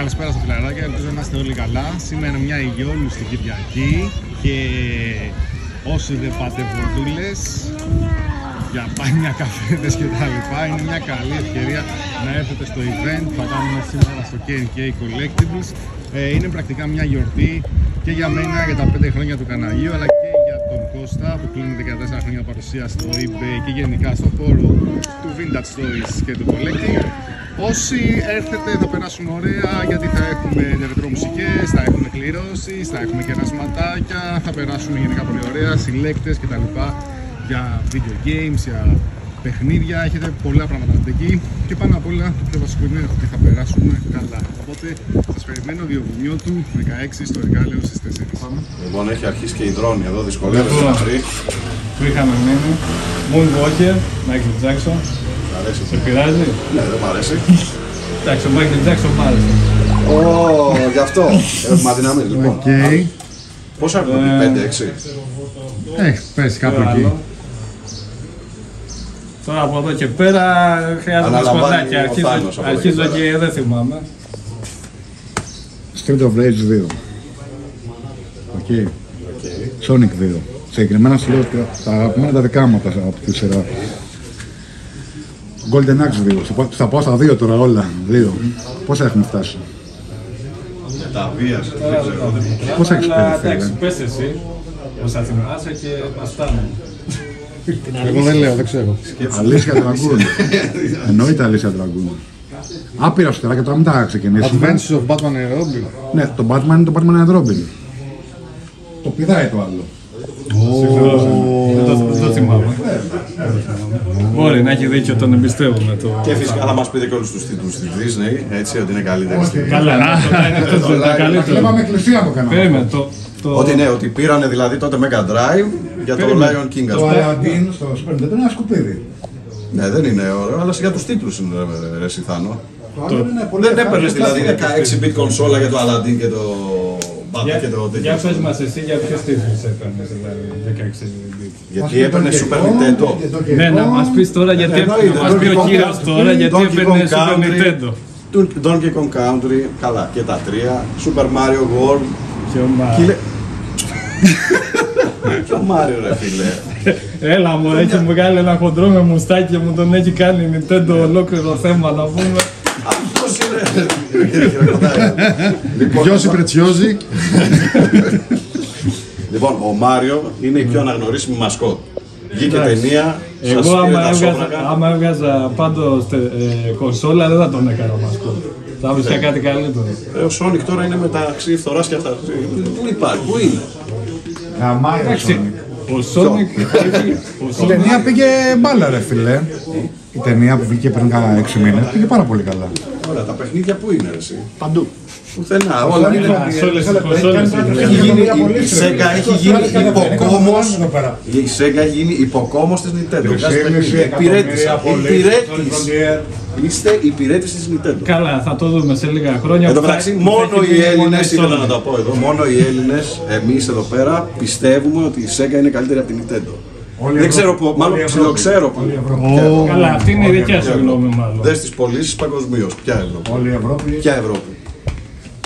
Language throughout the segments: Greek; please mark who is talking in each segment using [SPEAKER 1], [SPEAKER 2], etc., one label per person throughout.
[SPEAKER 1] Καλησπέρα στα φιλαράκια, ελπίζω να είστε όλοι καλά. Σήμερα είναι μια υγιόλουστη Κυριακή και όσοι δεν πάτε βορτούλες για μπάνια, καφέδες και τα λοιπά είναι μια καλή ευκαιρία να έρθετε στο event που θα κάνουμε σήμερα στο K&K Collectibles. Ε, είναι πρακτικά μια γιορτή και για μένα για τα 5 χρόνια του καναλιού αλλά και για τον Κώστα που κλείνει 14 χρόνια παρουσία στο eBay και γενικά στο χώρο του Vintage Stories και του Collecting. Όσοι έρθετε θα περάσουν ωραία γιατί θα έχουμε ρετρομουσικές, θα έχουμε κληρώσεις, θα έχουμε κερασματάκια, θα περάσουμε γενικά πολύ ωραία, συλλέκτες κτλ. Για video games, για παιχνίδια, έχετε πολλά πράγματα εκεί και πάνω απ' όλα το πιο βασικό είναι ότι θα περάσουμε καλά. Οπότε σας περιμένω διοβουνιό του 16 στο εργάλεο στις 4.
[SPEAKER 2] Λοιπόν, έχει αρχίσει και η δρόνη εδώ, δυσκολεύεται να βρεις.
[SPEAKER 3] Που είχαμε μείνει. Moonwalker, Michael Jackson.
[SPEAKER 2] Μ' αρέσει.
[SPEAKER 3] Σε πειράζει;
[SPEAKER 2] Ναι, δεν μ' αρέσει.
[SPEAKER 3] Εντάξει, ο Michael Jackson μ' άρεσε.
[SPEAKER 2] Ω, γι' αυτό. Έχουμε αδυναμίες, λοιπόν.
[SPEAKER 1] Οκ.
[SPEAKER 2] Πόσα έχουμε,
[SPEAKER 3] Ε,
[SPEAKER 2] 5-6.
[SPEAKER 1] Έχει πέσει κάπου
[SPEAKER 3] Άλλο.
[SPEAKER 1] εκεί.
[SPEAKER 3] Τώρα από εδώ και πέρα χρειάζεται
[SPEAKER 2] Αναλαμβάνει
[SPEAKER 3] σχολάκια.
[SPEAKER 2] ο
[SPEAKER 3] Αρχίζω,
[SPEAKER 2] Θάνος από εδώ
[SPEAKER 3] αρχίζω
[SPEAKER 2] και πέρα.
[SPEAKER 3] και δεν θυμάμαι.
[SPEAKER 4] Streets of Rage 2. OK. Sonic 2. Συγκεκριμένα σου λέω ότι τα αγαπημένα τα δικά μου τα- από τη σειρά. Golden Axe 2. Θα πάω- Θα πάω στα δύο τώρα όλα. Δύο. Πόσα έχουν φτάσει;
[SPEAKER 2] Τα βίας, δεν ξέρω. δεν-
[SPEAKER 4] Πόσα έχεις
[SPEAKER 3] Αλλά
[SPEAKER 4] πάρει,
[SPEAKER 3] εντάξει,
[SPEAKER 4] φίλε;
[SPEAKER 3] πες εσύ. Όσα θυμάσαι και μας φτάνουν.
[SPEAKER 1] Εγώ δεν λέω, δεν ξέρω.
[SPEAKER 4] Alisia Dragoon. Εννοείται Alisia Dragoon. Άπειρα σου τώρα και τώρα μην τα ξεκινήσουμε.
[SPEAKER 1] Adventures of Batman and Robin.
[SPEAKER 4] Ναι, το Batman είναι το Batman and Robin. Το πηδάει το άλλο.
[SPEAKER 3] Δεν το- Δεν το θυμάμαι. Μπορεί να έχει δίκιο, τον εμπιστεύομαι. Το...
[SPEAKER 2] Και φυσικά θα μας πείτε και όλους τους τίτλους της Disney, έτσι, ότι είναι καλύτερη στη
[SPEAKER 3] Καλά, ναι, αυτό είναι αυτό το καλύτερο.
[SPEAKER 4] Βλέπαμε εκκλησία από κανένα.
[SPEAKER 3] Περίμενε, το... το-
[SPEAKER 2] Ότι ναι, ότι πήρανε δηλαδή τότε Mega Drive για το
[SPEAKER 3] Περίμενε.
[SPEAKER 2] Lion King, ας
[SPEAKER 4] Το
[SPEAKER 2] πούμε.
[SPEAKER 4] Aladdin στο Super Nintendo είναι ένα σκουπίδι.
[SPEAKER 2] Ναι, δεν είναι ωραίο, αλλά για τους τίτλους είναι ρε, ρε Σιθάνο.
[SPEAKER 4] Το άλλο είναι πολύ
[SPEAKER 2] Δεν έπαιρνες
[SPEAKER 4] ευχάριστο.
[SPEAKER 2] δηλαδή 16-bit κονσόλα για το Aladdin και το Batman και το
[SPEAKER 3] Για,
[SPEAKER 2] τέτοιο.
[SPEAKER 3] για πες μας εσύ για ποιους τίτλους έπαιρνες δηλαδή 16 bit.
[SPEAKER 2] Γιατί έπαιρνε Super Nintendo.
[SPEAKER 3] Ναι, να μας πεις τώρα γιατί
[SPEAKER 2] Εννοείται,
[SPEAKER 3] να μας πει ο
[SPEAKER 2] Donkey Kong
[SPEAKER 3] κύριος
[SPEAKER 2] Country,
[SPEAKER 3] τώρα γιατί
[SPEAKER 2] Donkey
[SPEAKER 3] έπαιρνε
[SPEAKER 2] Kong
[SPEAKER 3] Super
[SPEAKER 2] Country.
[SPEAKER 3] Nintendo.
[SPEAKER 2] Του- Donkey Kong Country, καλά και τα τρία, Super Mario World
[SPEAKER 3] Και ο Μα-
[SPEAKER 2] και λέ- Και ο Μάριο ρε φίλε.
[SPEAKER 3] Έλα μου, έχει βγάλει ένα χοντρό με μουστάκι και μου τον έχει κάνει η Nintendo ολόκληρο θέμα να πούμε.
[SPEAKER 2] Αυτός είναι. Κύριε, χειροκροτάει. Λοιπόν,
[SPEAKER 1] Γιώση Πρετσιόζη.
[SPEAKER 2] Λοιπόν, ο Μάριο είναι η πιο αναγνωρίσιμη μασκότ. Βγήκε
[SPEAKER 3] Εντάξει.
[SPEAKER 2] ταινία, σας
[SPEAKER 3] Εγώ
[SPEAKER 2] πήρε
[SPEAKER 3] άμα
[SPEAKER 2] τα
[SPEAKER 3] έβγαζα,
[SPEAKER 2] σόφρακα.
[SPEAKER 3] άμα έβγαζα πάντως τε- ε, κονσόλα δεν θα τον έκανα μασκότ. Θα βρίσκα κάτι καλύτερο.
[SPEAKER 2] Ε, Ο Sonic τώρα είναι μεταξύ φθοράς και αυτά. Πού υπάρχει, πού είναι;
[SPEAKER 4] Γαμάει ο
[SPEAKER 3] Εντάξει,
[SPEAKER 4] Sonic.
[SPEAKER 3] ο Sonic έχει- ο
[SPEAKER 4] Η
[SPEAKER 3] Sonic
[SPEAKER 4] ταινία πήγε μπάλα ρε φίλε. Η ταινία που βγήκε πριν κάνα 6 μήνες πήγε πάρα πολύ καλά.
[SPEAKER 2] Ωραία, τα παιχνίδια πού είναι ρε, εσύ;
[SPEAKER 4] Παντού.
[SPEAKER 2] Πουθενά, όλα είναι.
[SPEAKER 3] σε όλες τις κονσόλες είναι.
[SPEAKER 2] Έχει γίνει, η Sega έχει γίνει υποκόμος η Sega έχει γίνει υποκόμος της Nintendo. Βγάζει παιχνίδια. Υπηρέτης. Υπηρέτης. Είστε υπηρέτης της Nintendo.
[SPEAKER 3] Καλά, θα το δούμε σε λίγα χρόνια.
[SPEAKER 2] Εν τω
[SPEAKER 3] που θα-
[SPEAKER 2] μεταξύ,
[SPEAKER 3] που θα
[SPEAKER 2] μόνο
[SPEAKER 3] έχει
[SPEAKER 2] οι
[SPEAKER 3] βγει μόνο
[SPEAKER 2] Έλληνες,
[SPEAKER 3] η
[SPEAKER 2] ήθελα
[SPEAKER 3] Sony.
[SPEAKER 2] να τα πω εδώ, μόνο οι Έλληνες, εμείς εδώ πέρα, πιστεύουμε ότι η Sega είναι καλύτερη από την Nintendo. Δεν ξέρω που, μάλλον ψιλοξέρω που.
[SPEAKER 3] Καλά, αυτή είναι η δικιά σου γνώμη μάλλον.
[SPEAKER 2] Δες τις πωλήσεις παγκοσμίως. Ποια Ευρώπη.
[SPEAKER 4] Όλη η Ευρώπη.
[SPEAKER 2] Ποια Ευρώπη.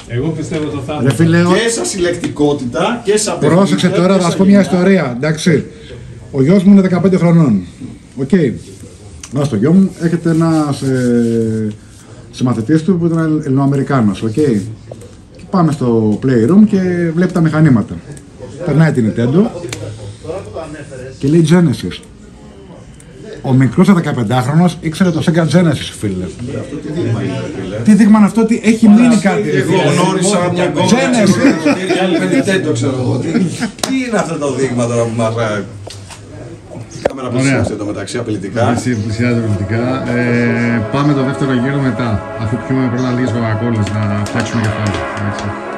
[SPEAKER 3] Εγώ πιστεύω το θα
[SPEAKER 4] Ρε φίλε, ο-
[SPEAKER 2] Και σαν συλλεκτικότητα και σαν
[SPEAKER 4] πρόσεξε
[SPEAKER 2] παιχνίδια
[SPEAKER 4] τώρα,
[SPEAKER 2] και
[SPEAKER 4] θα
[SPEAKER 2] σαν
[SPEAKER 4] σου πω μια
[SPEAKER 2] γενιά.
[SPEAKER 4] ιστορία. Εντάξει. Ο γιος μου είναι 15 χρονών. Οκ. Να στο γιο μου έχετε ένας ε, συμμαθητής του που ήταν Ελληνοαμερικάνος. Οκ. Και πάμε στο playroom και βλέπει τα μηχανήματα. Περνάει την Nintendo και λέει Genesis. Ο μικρός ο 15χρονος ήξερε το Sega Genesis, φίλε. Τι δείγμα είναι αυτό ότι έχει μείνει κάτι. ρε
[SPEAKER 2] Εγώ
[SPEAKER 4] φίλε.
[SPEAKER 2] γνώρισα μια κόμμα
[SPEAKER 4] Genesis.
[SPEAKER 2] με Nintendo, ξέρω εγώ. Τι τι είναι αυτό το δείγμα τώρα που μας... ε, να πλησιάσετε το μεταξύ απειλητικά.
[SPEAKER 1] Εσύ πλησιάζει πολιτικά. Ε, πάμε το δεύτερο γύρο μετά. Αφού πιούμε πρώτα λίγες κοκακόλες να φτιάξουμε κεφάλι.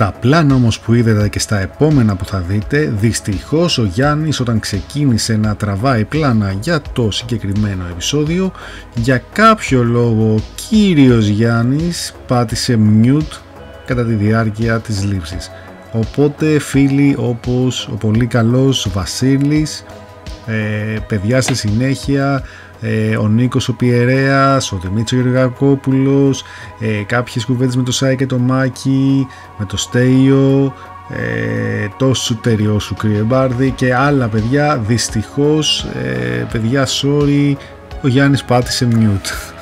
[SPEAKER 1] Εντάξει. Στα πλάνα όμως που είδατε και στα επόμενα που θα δείτε, δυστυχώς ο Γιάννης όταν ξεκίνησε να τραβάει πλάνα για το συγκεκριμένο επεισόδιο, για κάποιο λόγο ο κύριος Γιάννης πάτησε mute κατά τη διάρκεια της λήψης. Οπότε φίλοι όπως ο πολύ καλός Βασίλης, ε, παιδιά στη συνέχεια, ε, ο Νίκος ο Πιερέας, ο Δημήτρης Γεωργακόπουλος, ε, κάποιες κουβέντες με το Σάι και το Μάκη, με το Στέιο, ε, το Σουτεριό σου Κρυεμπάρδη και άλλα παιδιά. Δυστυχώς, ε, παιδιά, sorry, ο Γιάννης πάτησε mute.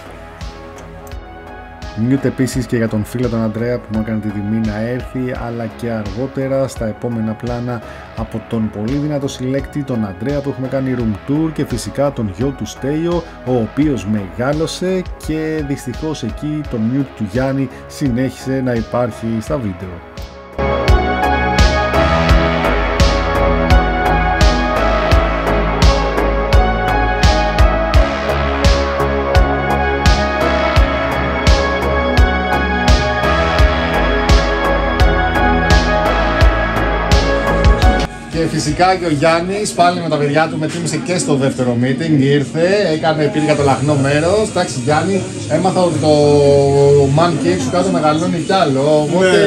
[SPEAKER 1] Mute επίσης και για τον φίλο τον Αντρέα που μου έκανε τη τιμή να έρθει αλλά και αργότερα στα επόμενα πλάνα από τον πολύ δυνατό συλλέκτη τον Αντρέα που έχουμε κάνει room tour και φυσικά τον γιο του Στέιο ο οποίος μεγάλωσε και δυστυχώς εκεί το mute του Γιάννη συνέχισε να υπάρχει στα βίντεο. Φυσικά και ο Γιάννης πάλι με τα παιδιά του με τίμησε και στο δεύτερο meeting. Ήρθε, έκανε, πήρε για το λαχνό μέρος. Εντάξει, Γιάννη, έμαθα ότι το man cave σου κάτω μεγαλώνει κι άλλο. Οπότε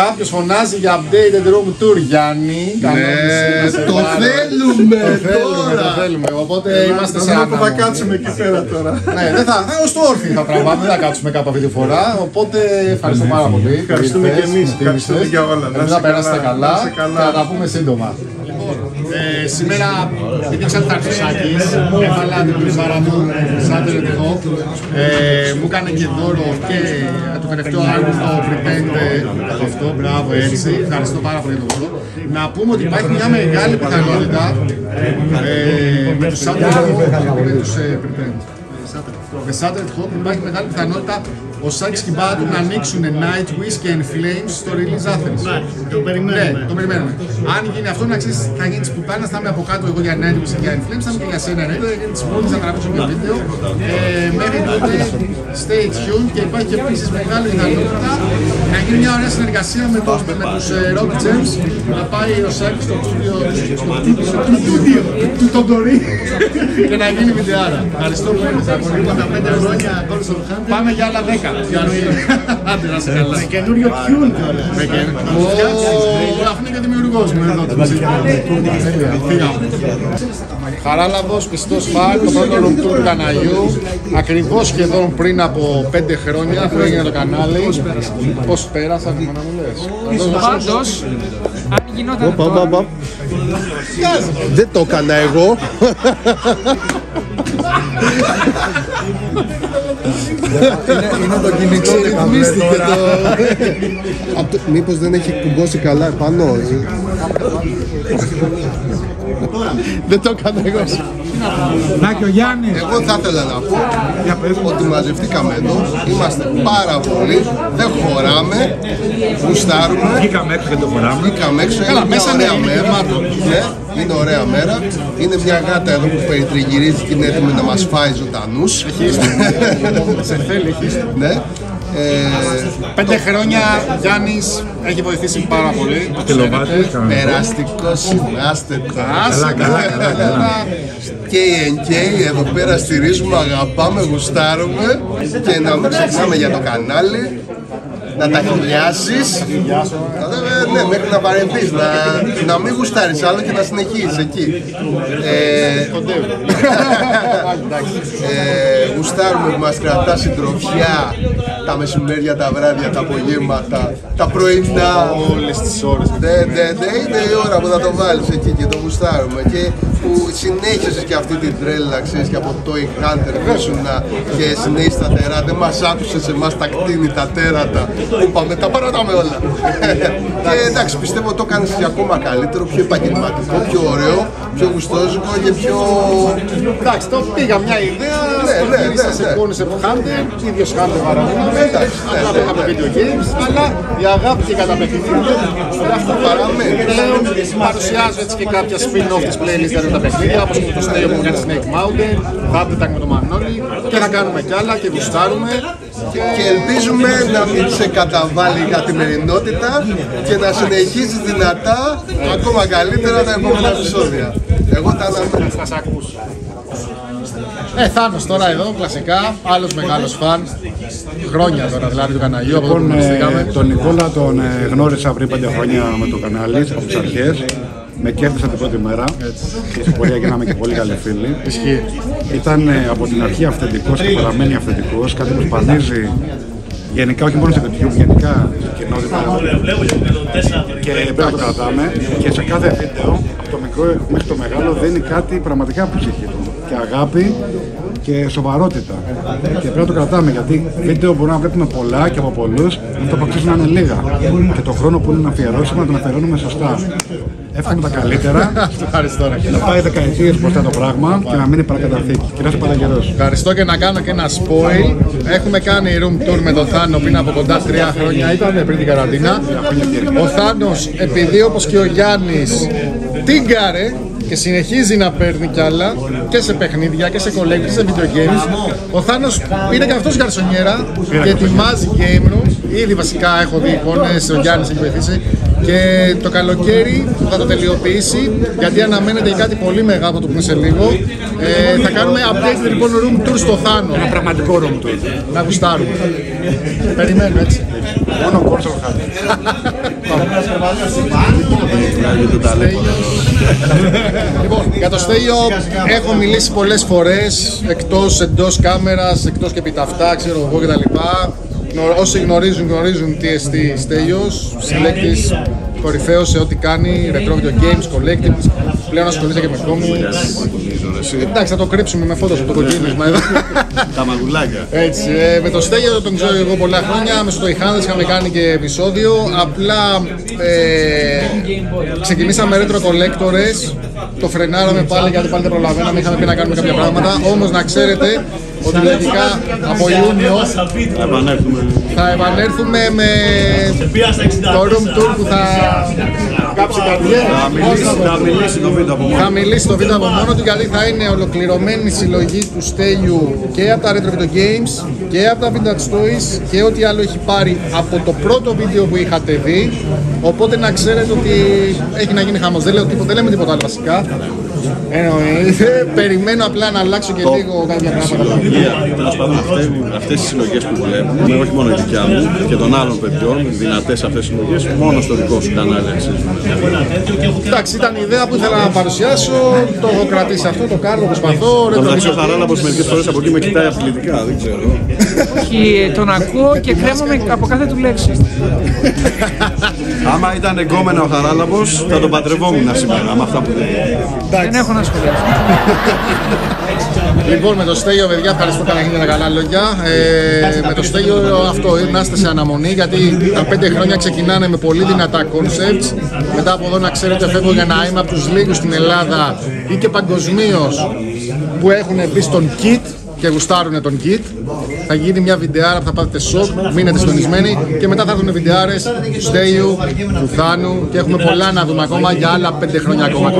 [SPEAKER 1] κάποιος φωνάζει για updated room tour, Γιάννη. Κανόνισε να σε
[SPEAKER 5] Το
[SPEAKER 1] πάρω.
[SPEAKER 5] θέλουμε
[SPEAKER 1] Το θέλουμε,
[SPEAKER 5] τώρα.
[SPEAKER 1] το θέλουμε. Οπότε είμαστε σε
[SPEAKER 5] Νομίζω που θα
[SPEAKER 1] αναμονή.
[SPEAKER 5] κάτσουμε εκεί πέρα τώρα.
[SPEAKER 1] Ναι, δεν θα, θα ως το όρθιο θα τραβάμε, δεν θα κάτσουμε κάπου αυτή τη φορά. Οπότε ευχαριστώ πάρα πολύ. που
[SPEAKER 5] Ευχαριστούμε
[SPEAKER 1] ήρθες,
[SPEAKER 5] και εμείς.
[SPEAKER 1] που τίμησες.
[SPEAKER 5] Ευχαριστούμε για όλα. Να
[SPEAKER 1] Ελπίζω
[SPEAKER 5] είσαι
[SPEAKER 1] να περάσετε
[SPEAKER 5] καλά.
[SPEAKER 1] καλά
[SPEAKER 5] Να είσαι καλά.
[SPEAKER 1] και θα τα πούμε σύντομα. Λοιπόν, ε, σήμερα, επειδή ξέρω ότι θα έρθει ο Σάκης, έβαλα την πλησάρα μου, σαν τελετικό. Ε, μου έκανε και δώρο και το τελευταίο album το Prevent ε, αυτό, μπράβο έτσι, ευχαριστώ πάρα πολύ για το δώρο. Να πούμε ότι υπάρχει μια μεγάλη πιθανότητα ε, με τους άντρες με τους ε, Prevent. Με Shattered Hope υπάρχει μεγάλη πιθανότητα ο Σάκης και η μπάντα του να ανοίξουν Nightwish και In Flames στο release Athens.
[SPEAKER 5] Το περιμένουμε.
[SPEAKER 1] Ναι, το περιμένουμε. Αν γίνει αυτό, να ξέρει, θα γίνει τη πουτάνα, θα είμαι από κάτω εγώ για Nightwish και για In Flames, θα είμαι και για σένα εννοείται, θα γίνει τη μόνη, θα τραβήξω και βίντεο. Ε, μέχρι τότε, stay tuned και υπάρχει και επίση μεγάλη δυνατότητα να γίνει μια ωραία συνεργασία με, τους, με τους ε, Rock Gems, να πάει ο Σάκης στο στούντιο στο στούντιο του Τοντορί και να γίνει βιντεάρα. Ευχαριστώ πολύ.
[SPEAKER 5] Τα πέντε χρόνια Ghost of Hunter
[SPEAKER 1] Πάμε για άλλα 10. Άντε να σε καλά.
[SPEAKER 5] με καινούριο tune κιόλας.
[SPEAKER 1] Με και- Ω, Αυτό είναι και δημιουργός μου εδώ. του Φύγαμε. Χαράλαμπος, πιστός φαν, το πρώτο room tour του καναλιού, ακριβώς σχεδόν πριν από 5 χρόνια που έγινε το κανάλι. Πώς πέρασαν, να μου λες.
[SPEAKER 6] Πάντως, αν γινόταν τώρα,
[SPEAKER 5] Δεν το έκανα εγώ.
[SPEAKER 4] Είναι το κινητό
[SPEAKER 5] Ρυθμίστηκε το. Απ' το- Μήπως δεν έχει κουμπώσει καλά επάνω. Δεν το έκανα εγώ.
[SPEAKER 4] Να και ο Γιάννης.
[SPEAKER 5] Εγώ θα ήθελα να πω ότι μαζευτήκαμε εδώ, είμαστε πάρα πολλοί, δεν χωράμε, γουστάρουμε,
[SPEAKER 4] Βγήκαμε έξω και το χωράμε.
[SPEAKER 5] βγήκαμε έξω, είναι μια ωραία μέρα. Ναι, είναι ωραία μέρα. Είναι μια γάτα εδώ που περιτριγυρίζει και είναι έτοιμη να μας φάει ζωντανούς.
[SPEAKER 1] Σε θέλει, έχεις.
[SPEAKER 5] Ναι. Ε,
[SPEAKER 1] Πέντε χρόνια Γιάννης έχει βοηθήσει πάρα πολύ. Το
[SPEAKER 4] Κιλοβάτι, κανένα.
[SPEAKER 5] Περαστικό είμαστε τώρα.
[SPEAKER 1] Καλά,
[SPEAKER 4] καλά, καλά, καλά.
[SPEAKER 5] Και οι εγκαίοι εδώ πέρα στηρίζουμε, αγαπάμε, γουστάρουμε και να μην ξεχνάμε για το κανάλι. Να τα χιλιάσεις Ε, Ναι, μέχρι να παρεμβείς, να, να μην γουστάρεις άλλο και να συνεχίσεις εκεί. Ε, ε, Γουστάρουμε που μας κρατά συντροφιά Τα μεσημέρια, τα βράδια, τα απογεύματα, τα πρωινά
[SPEAKER 1] Όλες τις ώρες.
[SPEAKER 5] ναι, ναι, ναι, είναι η ώρα που θα το βάλεις εκεί και το γουστάρουμε. Και που συνέχισες και αυτή την τρέλα, ξέρεις, και από το Toy Hunter που ήσουν και συνέχισε σταθερά, δεν μας άκουσες εμάς τα κτίνη, τα τέρατα, είπαμε, τα παρατάμε όλα. και εντάξει, πιστεύω το κάνεις και ακόμα καλύτερο, πιο επαγγελματικό, πιο ωραίο, πιο γουστόζικο και πιο...
[SPEAKER 1] Εντάξει, το πήγα μια ιδέα.
[SPEAKER 5] Ναι, ναι, ναι,
[SPEAKER 1] σε
[SPEAKER 5] ναι.
[SPEAKER 1] πόνισε από Hunter, ίδιος Hunter παραμείναμε.
[SPEAKER 5] Εντάξει, ναι,
[SPEAKER 1] Απλά
[SPEAKER 5] ναι,
[SPEAKER 1] πήγαμε
[SPEAKER 5] ναι.
[SPEAKER 1] video games, αλλά η αγάπη και η καταπαιχνίδια γι' αυτό
[SPEAKER 5] Παραμένει.
[SPEAKER 1] πλέον παρουσιάζω έτσι και κάποια spin-off της playlist για τα παιχνίδια, όπως και το Stay που κάνει Snake Mountain, Happy Tag με το Manoli και θα κάνουμε κι άλλα και γουστάρουμε. Και
[SPEAKER 5] Και ελπίζουμε να μην σε καταβάλει η καθημερινότητα και να συνεχίσεις δυνατά, ακόμα καλύτερα τα επόμενα επεισόδια. Εγώ τα αναμένω.
[SPEAKER 1] θα σε ακούσω. Ε, Θάνος τώρα εδώ, κλασικά, άλλος μεγάλος φαν. Χρόνια τώρα δηλαδή του καναλιού, από εδώ που
[SPEAKER 4] Λοιπόν,
[SPEAKER 1] γνωριστήκαμε.
[SPEAKER 4] ε, τον Νικόλα τον ε, γνώρισα πριν πέντε χρόνια με το κανάλι, από τις αρχές. Με κέρδισα την πρώτη μέρα. Και στην πορεία γίναμε και πολύ καλοί φίλοι.
[SPEAKER 1] Ισχύει.
[SPEAKER 4] Ήταν ε, από την αρχή αυθεντικός και παραμένει αυθεντικός. Κάτι που σπανίζει γενικά, όχι μόνο στο YouTube, γενικά στην κοινότητα. Και πρέπει να το κρατάμε. Και σε κάθε βίντεο, από το μικρό μέχρι το μεγάλο, δίνει κάτι πραγματικά από την ψυχή του. Και αγάπη και σοβαρότητα. Και πρέπει να το κρατάμε γιατί βίντεο μπορούμε να βλέπουμε πολλά και από πολλούς, αλλά το που αξίζουν να είναι λίγα. Και το χρόνο που είναι να αφιερώσουμε να τον αφιερώνουμε σωστά. Εύχομαι τα καλύτερα,
[SPEAKER 1] Ευχαριστώ. ρε.
[SPEAKER 4] να πάει δεκαετίε μπροστά το πράγμα και να μείνει παρακαταθήκη. Και να είσαι πάντα καιρός.
[SPEAKER 1] Ευχαριστώ και να κάνω και ένα spoil. Έχουμε κάνει room tour με τον Θάνο πριν από κοντά τρία χρόνια, ήταν πριν την καραντίνα. Ο Θάνος, επειδή όπως και ο Γιάννης τίγκαρε και συνεχίζει να παίρνει κι άλλα και σε παιχνίδια και σε collectors και σε video games, ο Θάνος πήρε και αυτός γαρσονιέρα και ετοιμάζει game room. Ήδη βασικά έχω δει εικόνες, ο Γιάννης έχει βοηθήσει και το καλοκαίρι θα το τελειοποιήσει γιατί αναμένεται κάτι πολύ μεγάλο από το πούμε σε λίγο. Ε, θα κάνουμε update λοιπόν room tour στο Θάνο.
[SPEAKER 4] Ένα πραγματικό room tour.
[SPEAKER 1] Να γουστάρουμε. Περιμένω έτσι.
[SPEAKER 4] Μόνο κόρσο χάρη.
[SPEAKER 1] Λοιπόν, για το Στέλιο έχω μιλήσει πολλές φορές εκτός εντός κάμερας, εκτός και επί τα αυτά, ξέρω εγώ κτλ. Γνω- Όσοι γνωρίζουν, γνωρίζουν τι εστί Στέλιος, συλλέκτης κορυφαίος σε ό,τι κάνει, retro video games, collectibles, πλέον ασχολείται και με comics. Εντάξει, θα το κρύψουμε με φώτος από το κοκκίνισμα εδώ.
[SPEAKER 5] Τα μαγουλάκια.
[SPEAKER 1] Έτσι, ε, με το Στέλιο τον ξέρω εγώ πολλά χρόνια, μέσω το Ιχάνδες είχαμε κάνει και επεισόδιο. Απλά ε, ξεκινήσαμε retro collectors, το φρενάραμε πάλι γιατί πάλι δεν προλαβαίναμε, είχαμε πει να κάνουμε κάποια πράγματα. Όμως να ξέρετε ότι λογικά από Ιούνιο θα επανέλθουμε με το room tour που θα κάψει καρδιές.
[SPEAKER 2] Θα μιλήσει το βίντεο από μόνο.
[SPEAKER 1] Θα μιλήσει το βίντεο από μόνο του γιατί θα είναι ολοκληρωμένη συλλογή του Στέλιου και από τα Retro Video Games και από τα Vintage Toys και ό,τι άλλο έχει πάρει από το πρώτο βίντεο που είχατε δει. Οπότε να ξέρετε ότι έχει να γίνει χαμός. Δεν, λέω τίποτα, δεν λέμε τίποτα άλλο βασικά. Εννοείται. Περιμένω απλά να αλλάξω και λίγο κάποια πράγματα.
[SPEAKER 2] Τέλο πάντων, αυτές οι συλλογές που βλέπουμε, όχι μόνο η δικιά μου και των άλλων παιδιών, δυνατές αυτές οι συλλογές, μόνο στο δικό σου κανάλι αξίζουν.
[SPEAKER 1] Εντάξει, ήταν η ιδέα που ήθελα να παρουσιάσω. Το έχω κρατήσει αυτό, το κάνω, προσπαθώ.
[SPEAKER 2] Το μεταξύ ο Χαράλαμπο μερικές φορές από εκεί με κοιτάει αθλητικά, δεν ξέρω.
[SPEAKER 6] Όχι, τον ακούω και κρέμομαι από κάθε του λέξη.
[SPEAKER 2] Άμα ήταν εγκόμενα ο Χαράλαμπος, θα τον παντρευόμουν σήμερα με αυτά που λέει.
[SPEAKER 6] Δεν έχω να σχολιάσω.
[SPEAKER 1] Λοιπόν, με το Στέλιο, παιδιά, ευχαριστώ καταρχήν για τα καλά λόγια. Ε, με το Στέλιο αυτό να είστε σε αναμονή γιατί τα πέντε χρόνια ξεκινάνε με πολύ δυνατά concepts. Μετά από εδώ να ξέρετε φεύγω για να είμαι από τους λίγους στην Ελλάδα ή και παγκοσμίως που έχουν μπει στον kit και γουστάρουν τον kit. Θα γίνει μια βιντεάρα που θα πάτε σοκ, μείνετε συντονισμένοι και μετά θα έρθουν βιντεάρες του Στέιου, του Θάνου και έχουμε πολλά να δούμε ακόμα για άλλα πέντε χρόνια ακόμα.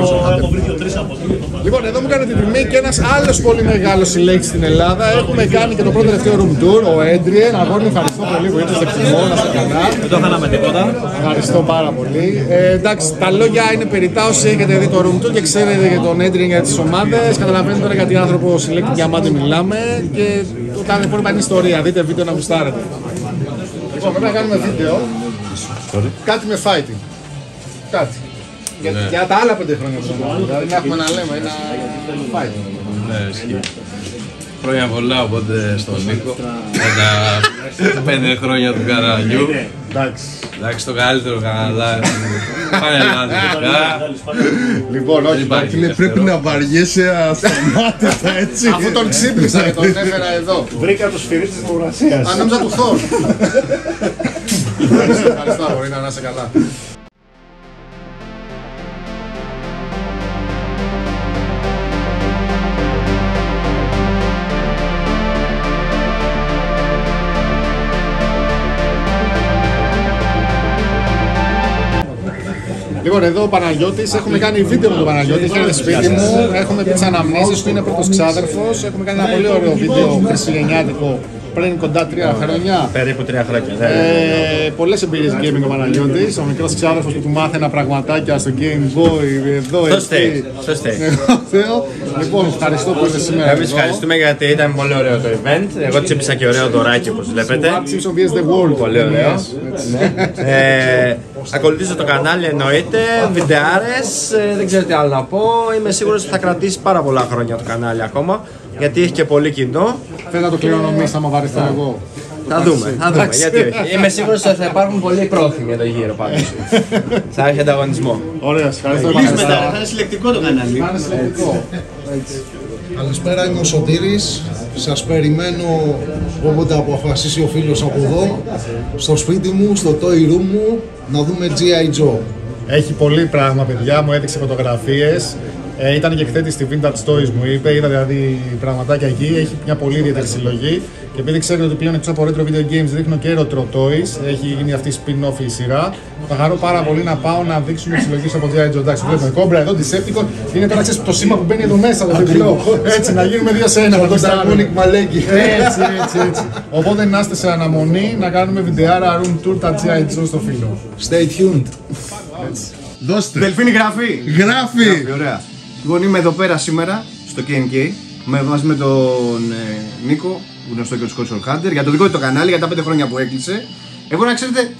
[SPEAKER 1] Λοιπόν, εδώ μου κάνει την τιμή και ένας άλλος πολύ μεγάλος συλλέκτης στην Ελλάδα. Έχουμε κάνει και το πρώτο τελευταίο room tour, ο Έντριεν. Αγόρι μου, ευχαριστώ πολύ που ήρθατε στο χειμώνα, να είστε καλά.
[SPEAKER 3] Δεν το χάναμε τίποτα.
[SPEAKER 1] Ευχαριστώ πάρα πολύ. Ε, εντάξει, τα λόγια είναι περιτά όσοι έχετε δει το room tour και ξέρετε για τον Έντριεν για τις ομάδες. Καταλαβαίνετε τώρα γιατί άνθρωπος συλλέκτη διαμάτι μιλάμε και το κάνει υπόλοιπα είναι ιστορία. Δείτε βίντεο να γουστάρετε. Λοιπόν, πρέπει να κάνουμε βίντεο. Κάτι με fighting. Κάτι. Για, για τα άλλα πέντε χρόνια που θα κάνουμε. Δηλαδή να έχουμε να λέμε ένα fighting.
[SPEAKER 3] Ναι, ισχύει. Χρόνια πολλά οπότε στον Νίκο. Για τα πέντε χρόνια του καραλιού.
[SPEAKER 1] Εντάξει.
[SPEAKER 3] Εντάξει, το καλύτερο καναλάκι. Πάνε Ελλάδα τελικά.
[SPEAKER 1] Λοιπόν, όχι,
[SPEAKER 3] υπάρχει
[SPEAKER 1] φίλε,
[SPEAKER 3] δεύτερο.
[SPEAKER 1] πρέπει να βαριέσαι ασταμάτητα έτσι. Αφού τον ξύπνησα και τον έφερα εδώ.
[SPEAKER 4] Βρήκα το σφυρί της δημοκρασία.
[SPEAKER 1] Αν νόμιζα του Θόρ. Ευχαριστώ, ευχαριστώ, μπορεί να είσαι καλά. Λοιπόν, εδώ ο Παναγιώτης, έχουμε κάνει βίντεο με τον Παναγιώτη, έρχεται σπίτι μου, έχουμε πει τις αναμνήσεις του, είναι πρώτος ξάδερφος. Έχουμε κάνει ένα πολύ ωραίο βίντεο χριστουγεννιάτικο πριν κοντά τρία χρόνια.
[SPEAKER 7] Περίπου τρία χρόνια. Ναι.
[SPEAKER 1] Ε, Πολλές εμπειρίες gaming ο Παναγιώτης, ο μικρός ξάδερφος που του μάθαινα πραγματάκια στο Game Boy, εδώ,
[SPEAKER 7] Σωστή,
[SPEAKER 1] εκεί.
[SPEAKER 7] σωστή.
[SPEAKER 1] Εγώ Θεό. Λοιπόν, ευχαριστώ που ήρθε σήμερα.
[SPEAKER 7] Εμείς ευχαριστούμε γιατί ήταν πολύ ωραίο το event. Εγώ τσίπησα και ωραίο δωράκι όπως βλέπετε.
[SPEAKER 1] Simpson vs The World.
[SPEAKER 7] Πολύ ωραίο.
[SPEAKER 1] Έτσι.
[SPEAKER 7] Ε, ακολουθήστε το κανάλι εννοείται, βιντεάρες, ε, δεν ξέρω τι άλλο να πω. Είμαι σίγουρος ότι θα κρατήσει πάρα πολλά χρόνια το κανάλι ακόμα. Γιατί έχει και πολύ κοινό.
[SPEAKER 1] Θέλω να το κληρονομήσω, άμα βαρεθώ εγώ.
[SPEAKER 7] Θα δούμε, θα δούμε. Γιατί όχι. Είμαι σίγουρος ότι θα υπάρχουν πολλοί πρόθυμοι εδώ γύρω πάντως. θα έχει ανταγωνισμό.
[SPEAKER 1] Ωραία, ευχαριστώ.
[SPEAKER 2] Θα είναι συλλεκτικό το κανάλι.
[SPEAKER 1] Να είναι συλλογικό.
[SPEAKER 5] Καλησπέρα, είμαι ο Σωτήρης. Σας περιμένω όποτε αποφασίσει ο φίλος από εδώ, στο σπίτι μου, στο toy room μου, να δούμε G.I. Joe.
[SPEAKER 1] Έχει πολύ πράγμα, παιδιά. Μου έδειξε φωτογραφίες. Ε, ήταν και εκθέτη στη Vintage Toys, μου είπε. Είδα δηλαδή πραγματάκια εκεί. Έχει μια πολύ ιδιαίτερη συλλογή. Και επειδή ξέρετε ότι πλέον εκτός από retro video games δείχνω και retro toys, έχει γίνει αυτή η spin-off η σειρά. Θα χαρώ πάρα πολύ να πάω να δείξουμε τη συλλογή από G.I. Joe. Εντάξει, βλέπουμε κόμπρα εδώ, Decepticon. Είναι τώρα ξέρεις, το σήμα που μπαίνει εδώ μέσα, το διπλό. Έτσι, να γίνουμε δύο σε ένα. να το ξαναπούμε.
[SPEAKER 5] Μαλέκι.
[SPEAKER 1] Έτσι, έτσι, έτσι. Οπότε να είστε σε αναμονή να κάνουμε βιντεάρα room tour τα G.I. Joe στο φίλο.
[SPEAKER 5] Stay tuned.
[SPEAKER 1] Δώστε.
[SPEAKER 2] Δελφίνη γράφει.
[SPEAKER 1] Γράφει!
[SPEAKER 2] Ωραία. Λοιπόν, είμαι εδώ πέρα σήμερα στο KNK με, μαζί με τον ε, Νίκο, γνωστό και ο Scotch Hunter, για το δικό του το κανάλι, για τα 5 χρόνια που έκλεισε. Εγώ να ξέρετε,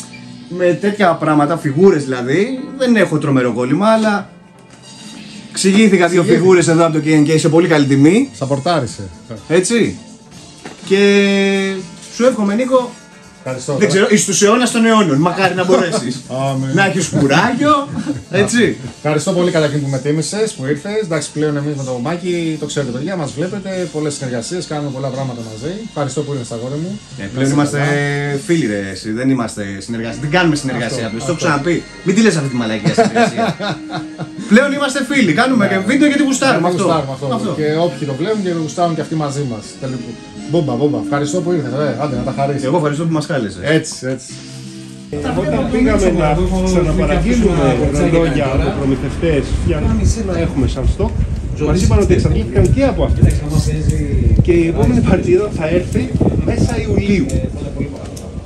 [SPEAKER 2] με τέτοια πράγματα, φιγούρες δηλαδή, δεν έχω τρομερό κόλλημα, αλλά εξηγήθηκα δύο φιγούρες εδώ από το KNK σε πολύ καλή τιμή,
[SPEAKER 1] Σαπορτάρισε.
[SPEAKER 2] έτσι. Και σου εύχομαι Νίκο,
[SPEAKER 1] Ευχαριστώ.
[SPEAKER 2] δεν ξέρω, εις τους αιώνας των αιώνων, μακάρι να μπορέσεις.
[SPEAKER 1] Αμήν.
[SPEAKER 2] να έχεις κουράγιο, έτσι.
[SPEAKER 1] Ευχαριστώ πολύ καταρχήν που με τίμησες, που ήρθες. Εντάξει, πλέον εμείς με το Μάκη το ξέρετε, παιδιά, μας βλέπετε. Πολλές συνεργασίες, κάνουμε πολλά πράγματα μαζί. Ευχαριστώ που ήρθε, αγόρι μου.
[SPEAKER 2] Ε, πλέον είμαστε φίλοι ρε, εσύ, δεν είμαστε συνεργασία. Δεν κάνουμε συνεργασία απλώς. Το έχω ξαναπεί. Μην τη λες αυτή τη μαλακία συνεργασία. πλέον είμαστε φίλοι. Κάνουμε και βίντεο γιατί γουστάρουμε
[SPEAKER 1] Αυτό.
[SPEAKER 2] αυτό.
[SPEAKER 1] αυτό. αυτό. Και όποιοι το βλέπουν και γουστάρουν και αυτοί μαζί μας. Μπόμπα, μπόμπα. Ευχαριστώ που ήρθες. Ε, άντε να τα χαρίσεις.
[SPEAKER 2] Εγώ ευχαριστώ που μας κάλεσε.
[SPEAKER 1] Έτσι, έτσι.
[SPEAKER 4] Όταν πήγαμε να ξαναπαραγγείλουμε ρολόγια από προμηθευτές για να έχουμε σαν στόκ,
[SPEAKER 8] Μας είπαν ότι εξαρτήθηκαν και από αυτό. Και η επόμενη παρτίδα θα έρθει μέσα Ιουλίου.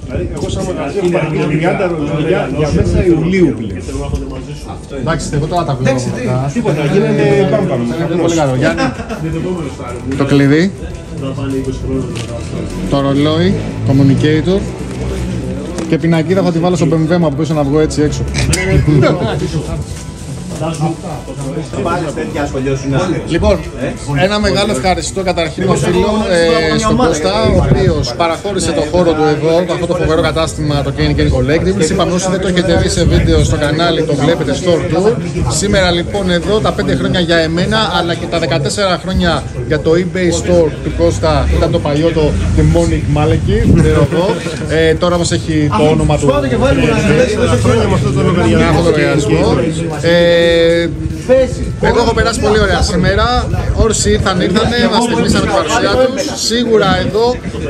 [SPEAKER 8] Δηλαδή, εγώ σαν μαγαζί έχω πάρει 30 ρολόγια για μέσα Ιουλίου πλέον.
[SPEAKER 1] Εντάξει, εγώ τώρα τα βλέπω. μετά.
[SPEAKER 8] Τίποτα, γίνεται πάμπαμ.
[SPEAKER 1] Είναι πολύ καλό. Γιάννη, το κλειδί, το ρολόι, communicator. Και πινακίδα θα τη βάλω στο BMW μου από πίσω να βγω έτσι έξω. Λοιπόν, ένα μεγάλο ευχαριστώ καταρχήν οφείλω ε, στον Κώστα, ο οποίος παραχώρησε το χώρο του εδώ, αυτό το φοβερό κατάστημα, το Kenny Kenny Collectibles. Είπαμε όσοι δεν το έχετε δει σε βίντεο στο κανάλι, το βλέπετε στο tour. Σήμερα λοιπόν εδώ τα 5 χρόνια για εμένα, αλλά και τα 14 χρόνια για το eBay store του Κώστα, ήταν το παλιό το Demonic Maleki, ξέρω εγώ. Ε, τώρα όμως έχει το όνομα του.
[SPEAKER 8] χρόνια με αυτό το λογαριασμό.
[SPEAKER 1] Αυτό το λογαριασμό. Ε, εγώ έχω περάσει πολύ ωραία σήμερα. Όσοι ήρθαν, ήρθανε, μας θυμήσαμε την παρουσία τους. Σίγουρα εδώ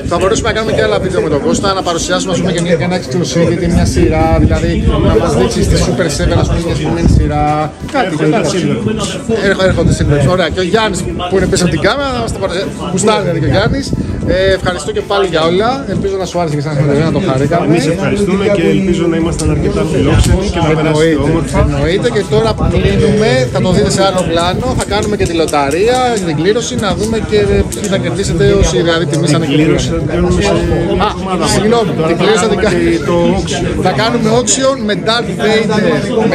[SPEAKER 1] θα μπορούσαμε να κάνουμε και άλλα βίντεο με τον Κώστα, να παρουσιάσουμε ας πούμε, και μια, ένα exclusivity, μια σειρά, δηλαδή να μας δείξει τη Super 7 ας πούμε, μια συγκεκριμένη σειρά. Κάτι τέτοιο. Έρχονται, έρχονται σύγκρουση. Ωραία. Και ο Γιάννης που είναι πίσω από την κάμερα, θα μας το παρουσιάσει. Κουστάρει δηλαδή και ο Γιάννης. Ε, ευχαριστώ και πάλι για όλα. Ελπίζω να σου άρεσε και σαν να το χαρήκαμε.
[SPEAKER 8] Εμείς ευχαριστούμε και ελπίζω να ήμασταν αρκετά φιλόξενοι και να περάσετε
[SPEAKER 1] Εννοείται,
[SPEAKER 8] όμορφα.
[SPEAKER 1] εννοείται και τώρα που κλείνουμε θα το δείτε σε άλλο πλάνο. Θα κάνουμε και τη λοταρία, την κλήρωση, να δούμε και ποιοι θα κερδίσετε όσοι δηλαδή τιμήσανε και
[SPEAKER 8] Κλήρωση θα την κάνουμε σε
[SPEAKER 1] Α, συγγνώμη, την κλήρωση θα την
[SPEAKER 8] και
[SPEAKER 1] κάνουμε.
[SPEAKER 8] το auction.
[SPEAKER 1] Θα κάνουμε auction με Darth Vader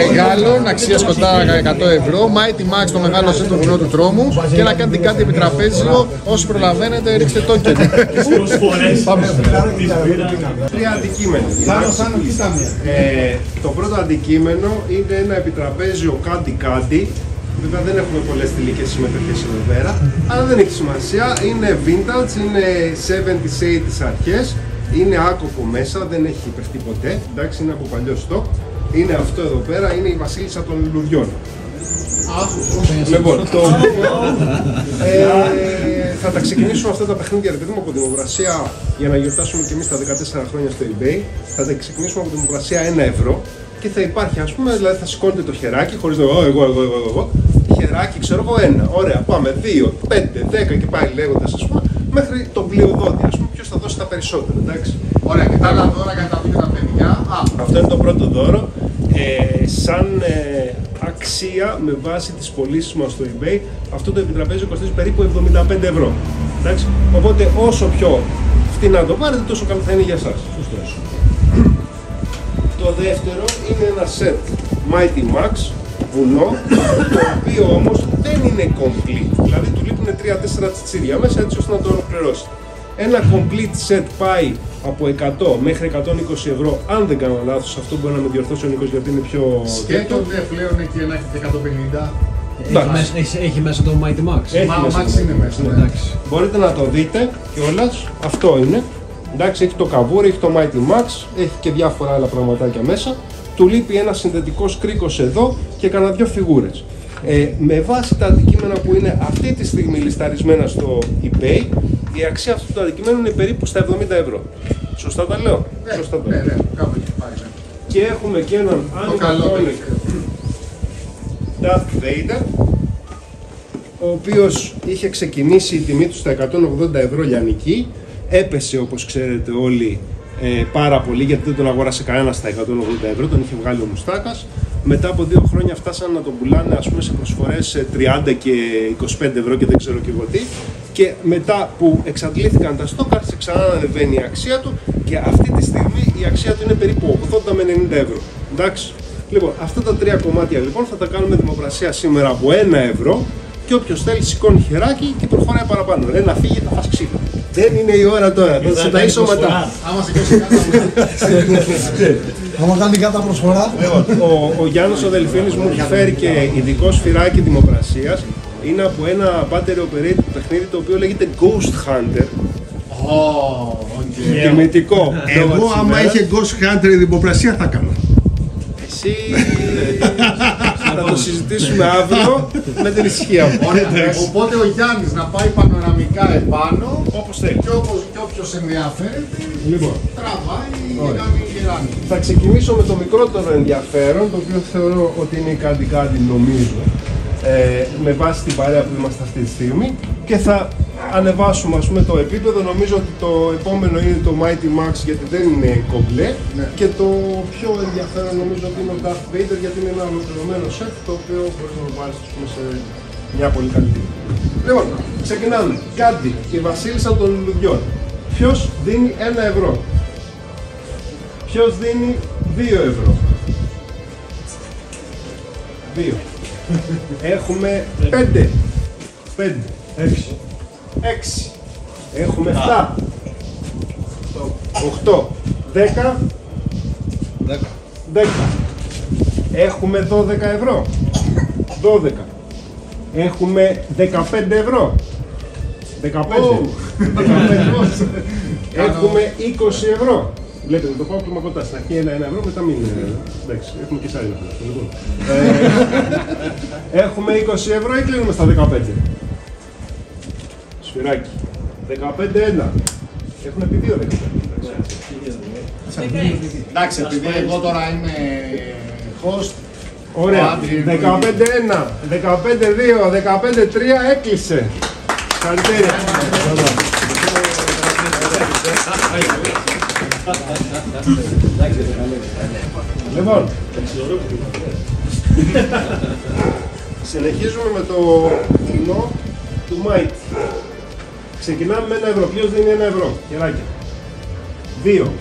[SPEAKER 1] μεγάλο, αξία κοντά 100 ευρώ, Mighty Max το μεγάλο set του βουνό του τρόμου και να κάνετε κάτι επιτραπέζιο. Όσοι προλαβαίνετε, ρίξτε token. Πάμε.
[SPEAKER 8] Τρία αντικείμενα. Ε, το πρώτο αντικείμενο είναι ένα επιτραπέζιο κάτι κάτι. Βέβαια δεν έχουμε πολλές τελικές συμμετοχές εδώ πέρα, αλλά δεν έχει σημασία. Είναι vintage, είναι 70s, 80s αρχές. Είναι άκοπο μέσα, δεν έχει υπερτεί ποτέ. Εντάξει, είναι από παλιό στόκ. Είναι αυτό εδώ πέρα, είναι η βασίλισσα των λουλουδιών. Λοιπόν, το ε, θα τα ξεκινήσουμε αυτά τα παιχνίδια ρε παιδί μου από δημοκρασία για να γιορτάσουμε και εμείς τα 14 χρόνια στο eBay. Θα τα ξεκινήσουμε από δημοκρασία 1 ευρώ και θα υπάρχει ας πούμε, δηλαδή θα σηκώνετε το χεράκι χωρίς το εγώ, εγώ, εγώ, εγώ, εγώ. Χεράκι, ξέρω εγώ, ένα. Ωραία, πάμε. 2, 5, 10 και πάει λέγοντα, α πούμε, μέχρι τον πλειοδότη. Α πούμε, ποιος θα δώσει τα περισσότερα, εντάξει.
[SPEAKER 1] Ωραία, και τα άλλα δώρα για τα δύο τα παιδιά. Α,
[SPEAKER 8] Αυτό είναι το πρώτο δώρο. Ε, σαν ε, αξία με βάση τις πωλήσεις μας στο eBay, αυτό το επιτραπέζιο κοστίζει περίπου 75 ευρώ. Εντάξει. Οπότε όσο πιο φτηνά το πάρετε, τόσο καλό θα είναι για εσάς. Το δεύτερο είναι ένα set Mighty Max βουνό, το οποίο όμως δεν είναι complete. Δηλαδή του λείπουν 3-4 τσιτσίρια μέσα έτσι ώστε να το ολοκληρώσει. Ένα complete set πάει από 100 μέχρι 120 ευρώ, αν δεν κάνω λάθος, αυτό μπορεί να με διορθώσει ο Νίκος γιατί είναι πιο...
[SPEAKER 1] σκέτο, ναι, πλέον εκεί να έχετε 150.
[SPEAKER 8] Εντάξει.
[SPEAKER 9] Έχει, έχει, έχει μέσα το Mighty Max.
[SPEAKER 8] Έχει
[SPEAKER 1] Μα ο
[SPEAKER 8] μέσα.
[SPEAKER 1] Max είναι μέσα. ναι.
[SPEAKER 9] Εντάξει.
[SPEAKER 8] Μπορείτε να το δείτε κιόλας. Αυτό είναι. Εντάξει, έχει το καβούρι, έχει το Mighty Max, έχει και διάφορα άλλα πραγματάκια μέσα. Του λείπει ένας συνδετικός κρίκος εδώ και κανένα δυο φιγούρες. Ε, με βάση τα αντικείμενα που είναι αυτή τη στιγμή λισταρισμένα στο eBay, η αξία αυτού του αντικειμένου είναι περίπου στα 70 ευρώ. Σωστά τα λέω; Σωστά τα
[SPEAKER 1] Ναι,
[SPEAKER 8] λέω.
[SPEAKER 1] ναι, κάπου εκεί πάει. ναι.
[SPEAKER 8] Και έχουμε και έναν
[SPEAKER 1] καλό
[SPEAKER 8] animatronic Darth Vader, ο οποίος είχε ξεκινήσει η τιμή του στα 180 ευρώ λιανική, έπεσε όπως ξέρετε όλοι ε, πάρα πολύ γιατί δεν τον αγόρασε κανένας στα 180 ευρώ, τον είχε βγάλει ο Μουστάκας. Μετά από δύο χρόνια φτάσαν να τον πουλάνε ας πούμε σε προσφορές σε 30 και 25 ευρώ και δεν ξέρω και εγώ τι. Και μετά που εξαντλήθηκαν τα στόκ άρχισε ξανά να ανεβαίνει η αξία του και αυτή τη στιγμή η αξία του είναι περίπου 80 με 90 ευρώ. Εντάξει. Λοιπόν, αυτά τα τρία κομμάτια λοιπόν θα τα κάνουμε δημοπρασία σήμερα από 1 ευρώ και όποιος θέλει σηκώνει χεράκι και προχωράει παραπάνω. Ρε να φύγει θα φας ξύλο. Δεν είναι η ώρα τώρα, θα σε ταΐσω μετά.
[SPEAKER 1] Άμα σε καίει κάτι
[SPEAKER 10] Άμα κάνει κάτι προσφορά.
[SPEAKER 8] Λοιπόν, ο, ο Γιάννος ο Δελφίνης μου έχει φέρει και ειδικό σφυράκι δημοπρασίας. Είναι από ένα battery operated παιχνίδι το οποίο λέγεται Ghost Hunter. Τιμητικό.
[SPEAKER 11] Εγώ άμα είχε Ghost Hunter η δημοπρασία θα κάνω.
[SPEAKER 8] Εσύ θα το συζητήσουμε αύριο με την ησυχία μου.
[SPEAKER 1] Οπότε ο Γιάννης να πάει πανοραμικά επάνω
[SPEAKER 8] Όπως θέλει.
[SPEAKER 1] και, όπως, και όποιος ενδιαφέρεται
[SPEAKER 8] Λοιπόν,
[SPEAKER 1] τραβάει και κάνει γεράνι.
[SPEAKER 8] θα ξεκινήσω με το μικρότερο ενδιαφέρον, το οποίο θεωρώ ότι είναι η κάτι κάτι νομίζω. ε, με βάση την παρέα που είμαστε αυτή τη στιγμή και θα ανεβάσουμε ας πούμε, το επίπεδο. Νομίζω ότι το επόμενο είναι το Mighty Max γιατί δεν είναι κομπλέ και το πιο ενδιαφέρον νομίζω ότι είναι ο Darth Vader γιατί είναι ένα ολοκληρωμένο set το οποίο μπορείς να το βάλεις ας πούμε, σε μια πολύ καλή τιμή. Λοιπόν, ξεκινάμε. Κάτι, η βασίλισσα των λουλουδιών. Ποιος δίνει ένα ευρώ; Ποιος δίνει 2 ευρώ; 2. Έχουμε 5. 5. 6. 6. Έχουμε 7. 8. 10. 10. 10. Έχουμε 12 ευρώ. 12. Έχουμε 15 ευρώ. 15. 15. Έχουμε 20 ευρώ. Βλέπετε, το πάω κλιμακωτά. Στην αρχή ένα, ένα ευρώ, μετά μην. ε, Εντάξει, έχουμε και σάρι Λοιπόν. Ε, έχουμε 20 ευρώ ή κλείνουμε στα 15. Σφυράκι. 15 ένα. Έχουν πει δύο 15.
[SPEAKER 2] Εντάξει, επειδή εγώ τώρα είμαι host.
[SPEAKER 8] Ωραία.
[SPEAKER 2] ο Άντρι είναι-
[SPEAKER 8] 15-1, 15-2, 15-3 έκλεισε. Συγχαρητήρια. Λοιπόν, συνεχίζουμε με το κοινό του Μάιτ. Ξεκινάμε με ένα ευρώ. Ποιος δίνει ένα ευρώ, χεράκια. Δύο.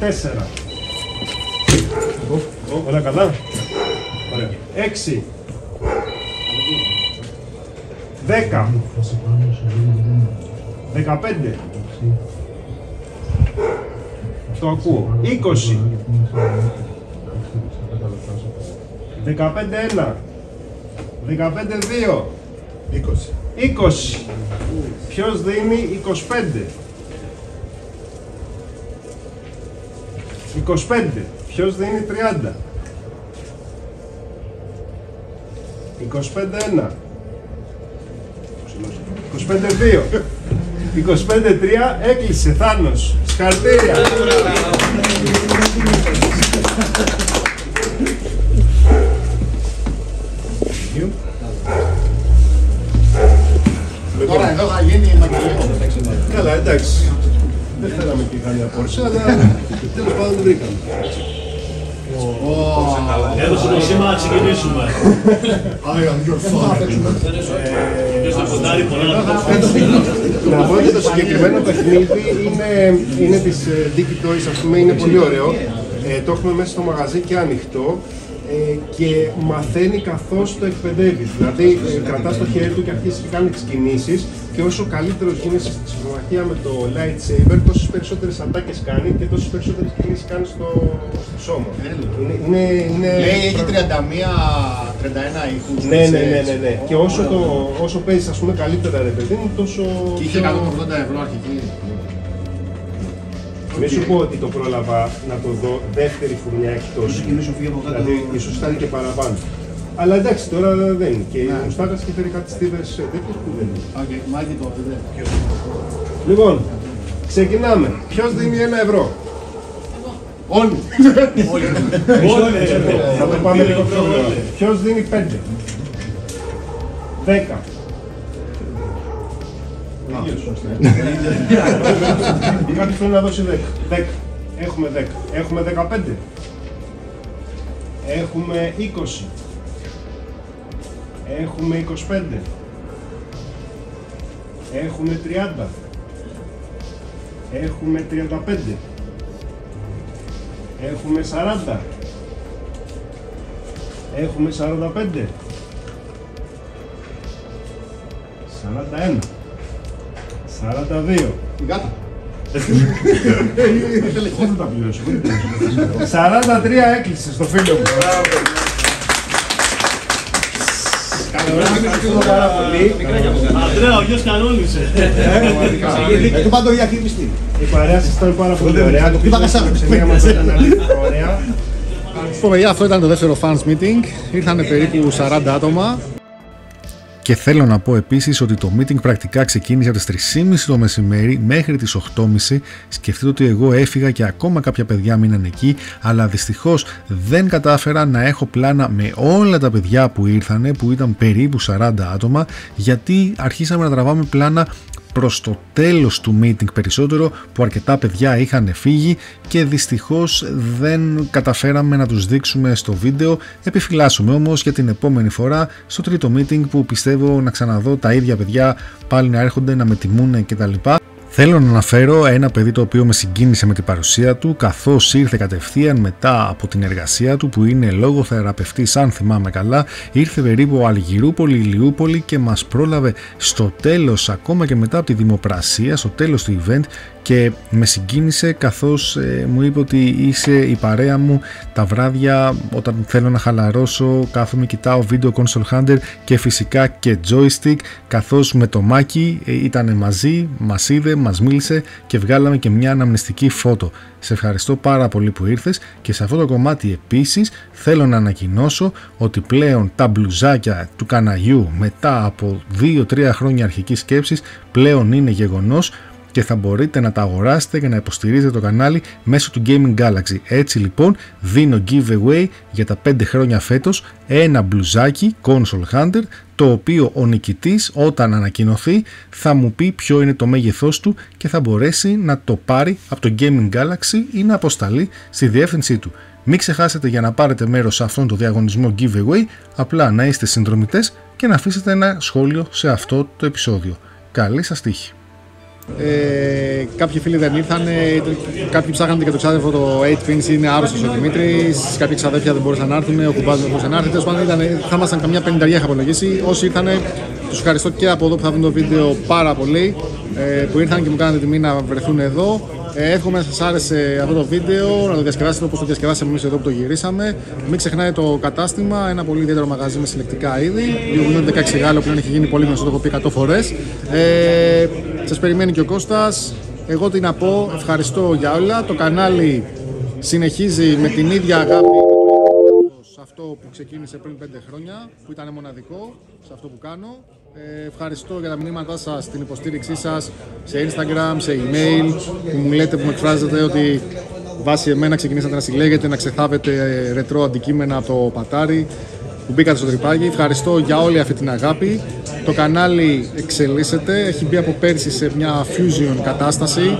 [SPEAKER 8] Τέσσερα. Όλα καλά. Ωραία. Έξι. Δέκα. Δεκαπέντε. Το ακούω. Είκοσι. Δεκαπέντε ένα. Δεκαπέντε δύο. Είκοσι. Είκοσι. Ποιος δίνει είκοσι πέντε. 25. Ποιος δίνει 30. 25-1. 25-2. 25-3 έκλεισε Θάνος. Συγχαρητήρια.
[SPEAKER 2] Εδώ θα γίνει η Μαγγελία.
[SPEAKER 8] Καλά, εντάξει. Δεν θέλαμε και καμιά πόρση, αλλά τέλος πάντων την βρήκαμε.
[SPEAKER 12] Έδωσε το σήμα να ξεκινήσουμε.
[SPEAKER 8] I am your
[SPEAKER 12] Ποιος θα κοντάρει πολλά να το
[SPEAKER 8] Να πω ότι το συγκεκριμένο παιχνίδι είναι, είναι της ε, Dicky Toys, ας πούμε, είναι πολύ ωραίο. Ε, το έχουμε μέσα στο μαγαζί και ανοιχτό ε, και μαθαίνει καθώς το εκπαιδεύεις. Δηλαδή, ε, κρατάς το χέρι του και αρχίζεις και κάνεις τις κινήσεις και όσο καλύτερος γίνεσαι στη συμμαχία με το lightsaber, τόσες περισσότερες ατάκες κάνει και τόσες περισσότερες κινήσεις κάνει στο, στο σώμα. Είναι, είναι, είναι...
[SPEAKER 2] Λέει έχει 31, 31 ήχους.
[SPEAKER 8] Ναι, ναι, ναι, ναι, ναι. Και όσο, το, όσο παίζεις ας πούμε καλύτερα ρε παιδί μου, τόσο...
[SPEAKER 2] Και είχε
[SPEAKER 8] πιο-
[SPEAKER 2] 180 ευρώ αρχική.
[SPEAKER 8] Μην σου πω ότι το πρόλαβα να το δω δεύτερη φουρνιά έχει τόσο. Δηλαδή, ίσως ήταν και παραπάνω. Αλλά εντάξει, τώρα δεν είναι. Και η Μουστάκας και φέρει κάτι στίβες ε, τέτοιες που δεν είναι.
[SPEAKER 2] Οκ, Μάικη το δεν.
[SPEAKER 8] Λοιπόν, ξεκινάμε. Ποιος δίνει ένα ευρώ;
[SPEAKER 2] Όλοι.
[SPEAKER 8] Θα το πάμε λίγο πιο γρήγορα. Ποιος δίνει πέντε; Δέκα. Κάποιος θέλει να δώσει 10. 10. Έχουμε 10. Έχουμε 15. Έχουμε 20. Έχουμε 25. Έχουμε 30. Έχουμε 35. Έχουμε 40. Έχουμε 45. 41. 42.
[SPEAKER 2] Η γάτα.
[SPEAKER 8] Εγώ δεν τα πληρώσω. 43 έκλεισε στο φίλο μου. Ευχαριστούμε πάρα πολύ.
[SPEAKER 12] Αντρέα, ο γιος κανόνισε.
[SPEAKER 10] Ε, του πάντο διακρίνηστη.
[SPEAKER 8] Η παρέα σας ήταν πάρα πολύ ωραία. Το
[SPEAKER 10] Είπα κασά.
[SPEAKER 8] ψηλία μας ήταν ωραία.
[SPEAKER 1] Λοιπόν, παιδιά, αυτό ήταν το δεύτερο fans meeting. Ήρθαν περίπου 40 άτομα.
[SPEAKER 13] Και θέλω να πω επίσης ότι το meeting πρακτικά ξεκίνησε από τις 3.30 το μεσημέρι μέχρι τις 8.30. Σκεφτείτε ότι εγώ έφυγα και ακόμα κάποια παιδιά μείναν εκεί, αλλά δυστυχώς δεν κατάφερα να έχω πλάνα με όλα τα παιδιά που ήρθανε, που ήταν περίπου 40 άτομα, γιατί αρχίσαμε να τραβάμε πλάνα προς το τέλος του meeting περισσότερο που αρκετά παιδιά είχαν φύγει και δυστυχώς δεν καταφέραμε να τους δείξουμε στο βίντεο επιφυλάσσουμε όμως για την επόμενη φορά στο τρίτο meeting που πιστεύω να ξαναδώ τα ίδια παιδιά πάλι να έρχονται να με τιμούν κτλ. Θέλω να αναφέρω ένα παιδί το οποίο με συγκίνησε με την παρουσία του καθώς ήρθε κατευθείαν μετά από την εργασία του που είναι λογοθεραπευτής αν θυμάμαι καλά. Ήρθε περίπου Αλγυρούπολη, Ηλιούπολη και μας πρόλαβε στο τέλος ακόμα και μετά από τη δημοπρασία στο τέλος του event και με συγκίνησε καθώς ε, μου είπε ότι είσαι η παρέα μου τα βράδια όταν θέλω να χαλαρώσω κάθομαι κοιτάω Video Console Hunter και φυσικά και joystick καθώς με το Μάκι ε, ήταν μαζί, μας είδε, μας μίλησε και βγάλαμε και μια αναμνηστική φώτο. Σε ευχαριστώ πάρα πολύ που ήρθες και σε αυτό το κομμάτι επίσης θέλω να ανακοινώσω ότι πλέον τα μπλουζάκια του καναγιού μετά από 2-3 χρόνια αρχικής σκέψης πλέον είναι γεγονός και θα μπορείτε να τα αγοράσετε και να υποστηρίζετε το κανάλι μέσω του Gaming Galaxy. Έτσι λοιπόν δίνω giveaway για τα 5 χρόνια φέτος ένα μπλουζάκι Console Hunter το οποίο ο νικητής όταν ανακοινωθεί θα μου πει ποιο είναι το μέγεθός του και θα μπορέσει να το πάρει από το Gaming Galaxy ή να αποσταλεί στη διεύθυνσή του. Μην ξεχάσετε για να πάρετε μέρος σε αυτόν το διαγωνισμό giveaway απλά να είστε συνδρομητές και να αφήσετε ένα σχόλιο σε αυτό το επεισόδιο. Καλή σας τύχη!
[SPEAKER 1] Ε, κάποιοι φίλοι δεν ήρθαν, κάποιοι ψάχναν και το ξάδερφο το 8 Fins είναι άρρωστος ο Δημήτρης. Κάποιοι ξαδέρφια δεν μπορούσαν να έρθουν, ο κουμπάζ δεν μπορούσε να έρθει. Τέλος πάντων, θα ήμασταν καμιά πενταριά είχα απολογήσει. Όσοι ήρθαν, τους ευχαριστώ και από εδώ που θα δουν το βίντεο πάρα πολύ ε, που ήρθαν και μου κάνανε τιμή να βρεθούν εδώ. Ε, εύχομαι να σας άρεσε αυτό το βίντεο, να το διασκεδάσετε όπως το διασκεδάσαμε εμείς εδώ που το γυρίσαμε. Μην ξεχνάτε το κατάστημα, ένα πολύ ιδιαίτερο μαγαζί με συλλεκτικά είδη. Λίγο 16 Γάλλο που έχει γίνει πολύ γνωστό, το έχω πει 100 φορές. Ε, σας περιμένει και ο Κώστας. Εγώ τι να πω, ευχαριστώ για όλα. Το κανάλι συνεχίζει με την ίδια αγάπη σε αυτό που ξεκίνησε πριν 5 χρόνια, που ήταν μοναδικό σε αυτό που κάνω. Ε, ευχαριστώ για τα μηνύματά σας, την υποστήριξή σας σε Instagram, σε email, που μου λέτε, που με εκφράζετε ότι βάσει εμένα ξεκινήσατε να συλλέγετε, να ξεθάβετε ρετρό αντικείμενα από το πατάρι που μπήκατε στο τρυπάκι. Ευχαριστώ για όλη αυτή την αγάπη. Το κανάλι εξελίσσεται, έχει μπει από πέρσι σε μια fusion κατάσταση.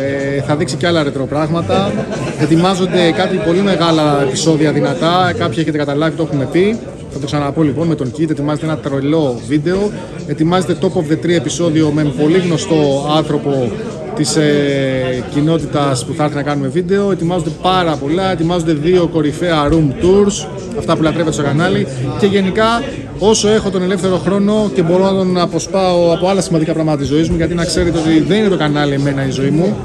[SPEAKER 1] Ε, θα δείξει και άλλα ρετρό πράγματα. Ετοιμάζονται κάτι πολύ μεγάλα επεισόδια δυνατά. Κάποιοι έχετε καταλάβει, το έχουμε πει. Θα το ξαναπώ λοιπόν με τον Kit. Ετοιμάζεται ένα τρελό βίντεο. Ετοιμάζεται top of the tree επεισόδιο με πολύ γνωστό άνθρωπο της ε, κοινότητας που θα έρθει να κάνουμε βίντεο. Ετοιμάζονται πάρα πολλά. Ετοιμάζονται δύο κορυφαία room tours. Αυτά που λατρεύετε στο κανάλι. Και γενικά, όσο έχω τον ελεύθερο χρόνο και μπορώ να τον αποσπάω από άλλα σημαντικά πράγματα της ζωής μου, γιατί να ξέρετε ότι δεν είναι το κανάλι εμένα η ζωή μου.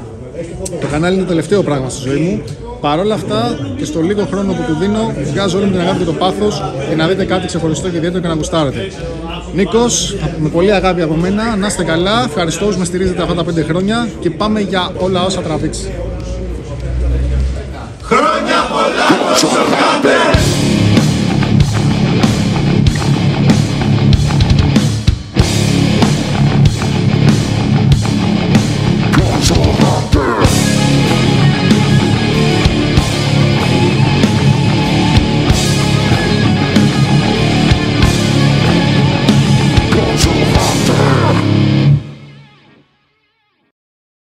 [SPEAKER 1] Το κανάλι είναι το τελευταίο πράγμα στη ζωή μου. Παρ' όλα αυτά και στο λίγο χρόνο που του δίνω, βγάζω όλη μου την αγάπη και το πάθος για να δείτε κάτι ξεχωριστό και ιδιαίτερο και να γουστάρετε. Νίκος, με πολύ αγάπη από μένα, να είστε καλά. Ευχαριστώ που με στηρίζετε αυτά τα πέντε χρόνια και πάμε για όλα όσα τραβήξει.
[SPEAKER 14] Χρόνια πολλά,